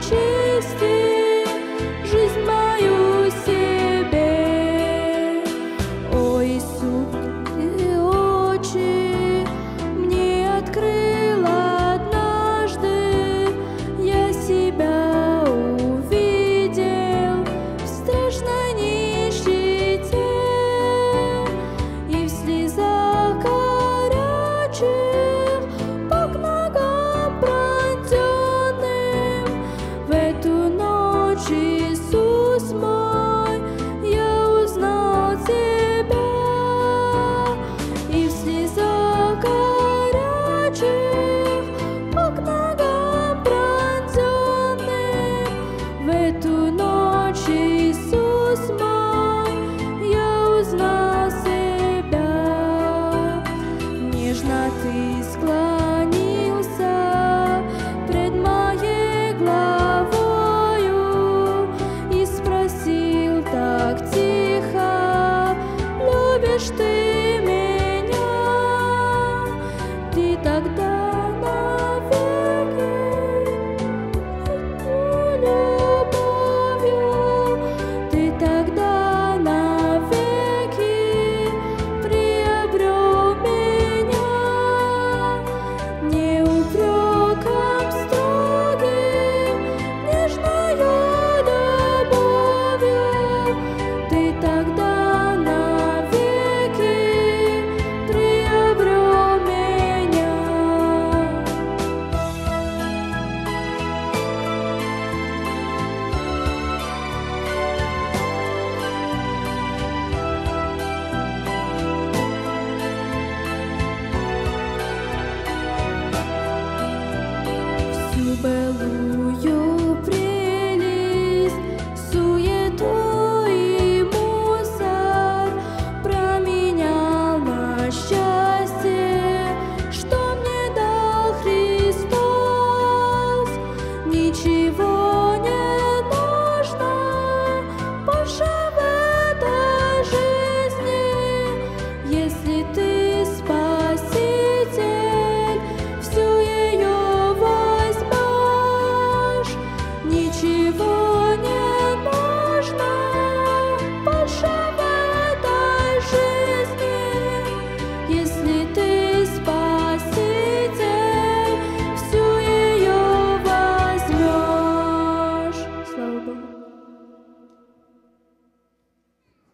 cheese. И тогда нам